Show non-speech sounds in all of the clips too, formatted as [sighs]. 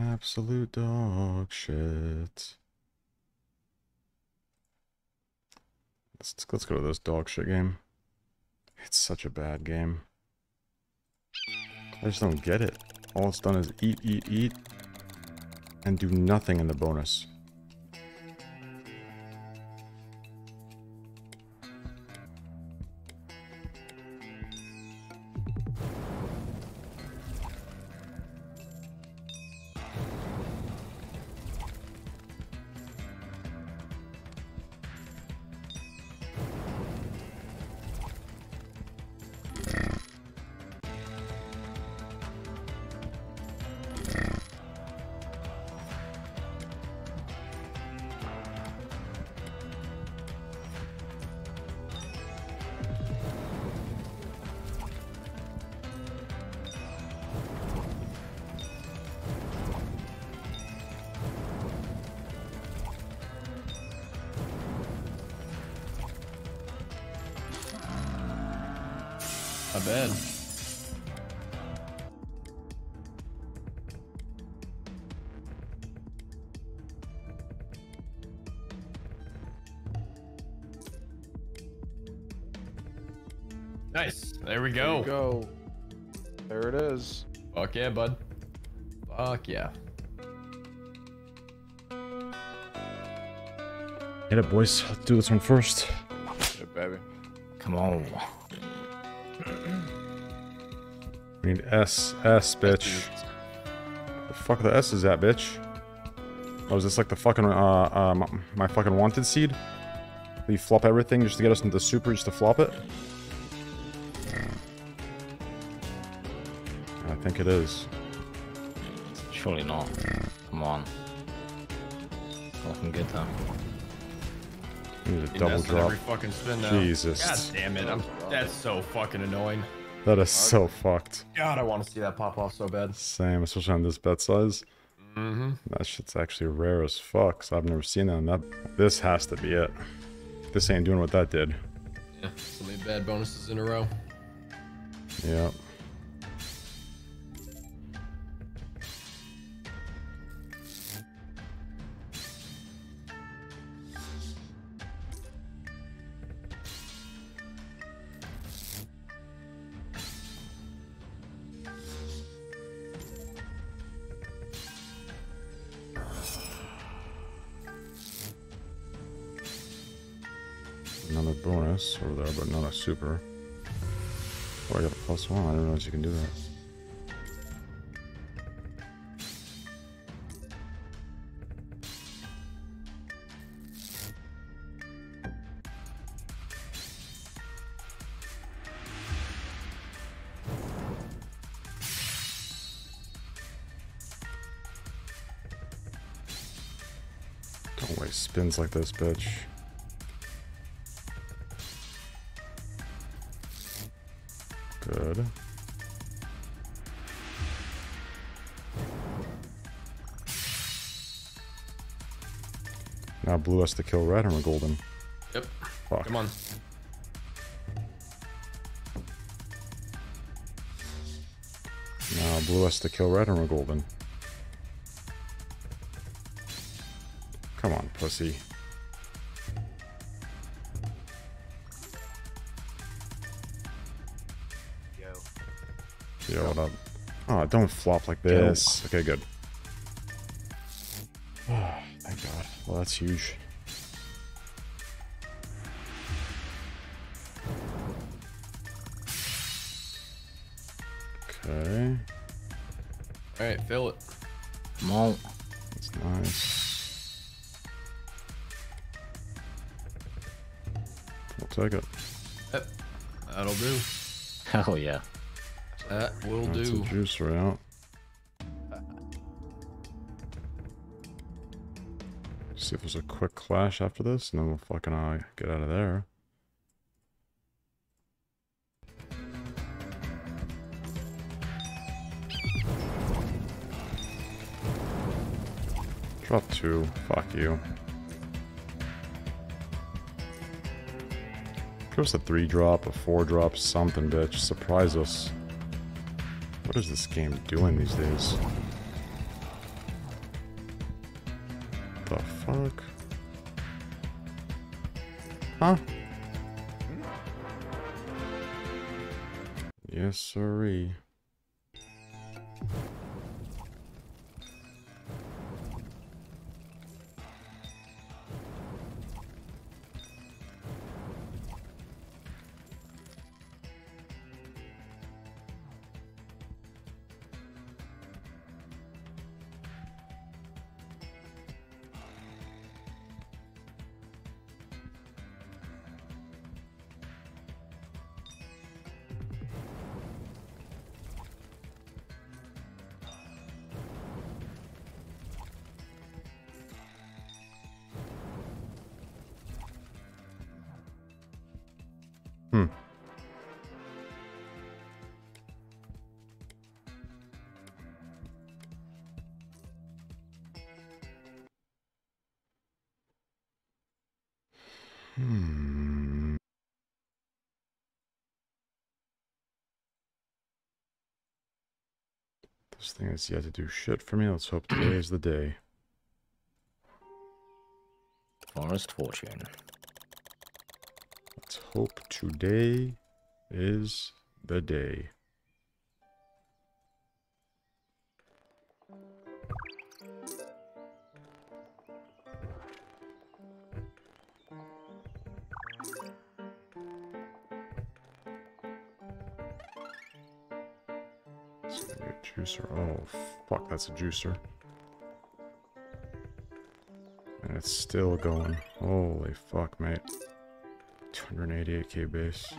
Absolute dog shit. Let's, let's go to this dog shit game. It's such a bad game. I just don't get it. All it's done is eat, eat, eat, and do nothing in the bonus. Not bad. Nice. There we There go. you go. There it is. Fuck yeah, bud. Fuck yeah. Hit it, boys. Let's do this one first. Yeah, baby. Come on. We need S, S, bitch. The fuck the S is that, bitch? Oh, is this like the fucking, uh, uh, my, my fucking wanted seed? You flop everything just to get us into the super, just to flop it? I think it is. Surely not. Come on. Looking good though. We need a double drop. Every fucking spin now. Jesus. God damn it. I'm, that's so fucking annoying. That is so fucked. God, I want to see that pop off so bad. Same, especially on this bet size. Mm-hmm. That shit's actually rare as fuck, so I've never seen that. And that this has to be it. This ain't doing what that did. Yeah, so many bad bonuses in a row. Yep. Bonus over there, but not a super. Oh, I got a plus one. I didn't realize you can do that. Don't waste spins like this, bitch. Good. Now blue has to kill red and we're golden. Yep. Fuck. Come on. Now blue has to kill red and we're golden. Come on, pussy. Yo, what up? Oh, don't flop like this. Okay, good. Oh, [sighs] thank God. Well, that's huge. Okay, All right, fill it. Come on. that's nice. We'll take it. Yep. That'll do. [laughs] Hell yeah. That will That's do. juice right out. See if there's a quick clash after this, and then we'll fucking uh, get out of there. Drop two. Fuck you. Give us a three drop, a four drop, something, bitch. Surprise us. What is this game doing these days? The fuck? Huh? Yes, sirree. Hmm. This thing has yet to do shit for me. Let's hope today is the day. Forest fortune. Let's hope today is the day. Juicer. Oh, fuck, that's a juicer. And it's still going. Holy fuck, mate. 288k base.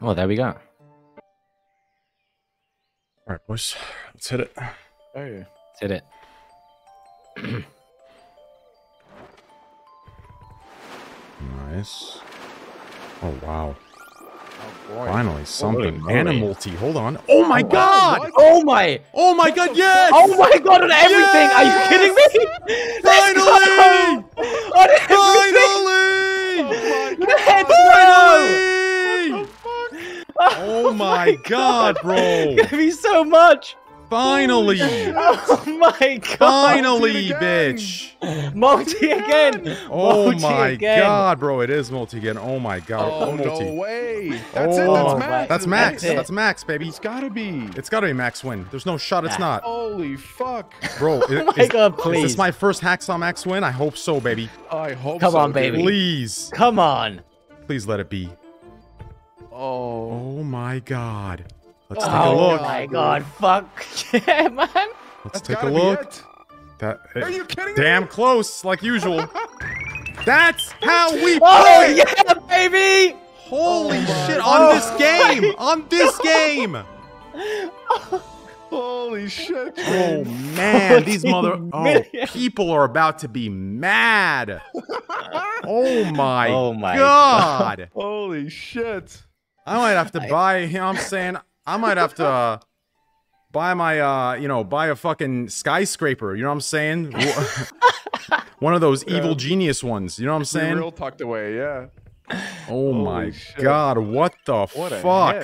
Oh, there we go. Alright, boys. Let's hit it. Hey. Did it. [clears throat] Nice. Oh, wow. Oh boy. Finally, something. moly. And multi. Hold on. Oh, oh my god! Oh my! Oh my god, yes! Oh my god, on everything! Are you kidding me? [laughs] Finally! On everything! Finally! Oh, Let's go! Finally! Oh my god, bro! [laughs] Give me so much! Finally! [laughs] Oh my god! Finally, again. bitch! Multi again! Oh Multi my again. god, bro! It is multi again. Oh my god. Oh, multi. no way. That's it. Oh, That's max. That's max. That's. That's max, baby. It's gotta be. It's gotta be max win. There's no shot it's not. Holy fuck. Bro, [laughs] i- Oh my is, god, is this my first Hacksaw Max win? I hope so, baby. I hope so. Come so, on, baby. Please. Come on! Please let it be. Oh. Oh my god. Let's take oh a look. my god, fuck. [laughs] Yeah, man! Let's That's take a gotta be look. it. That Are you kidding damn me? close, like usual. [laughs] That's how we Oh play. yeah, baby! Holy oh my shit! God. On oh this game, on this game. Holy shit. Oh man, these mother oh, people are about to be mad. Oh my, Oh my god. Holy shit. I might have to buy, you know what I'm saying? I might have to uh, buy my uh, you know, buy a fucking skyscraper, you know what I'm saying? [laughs] One of those evil genius ones, you know what I'm saying? real tucked away, yeah. Oh Holy my shit. god, what the What fuck?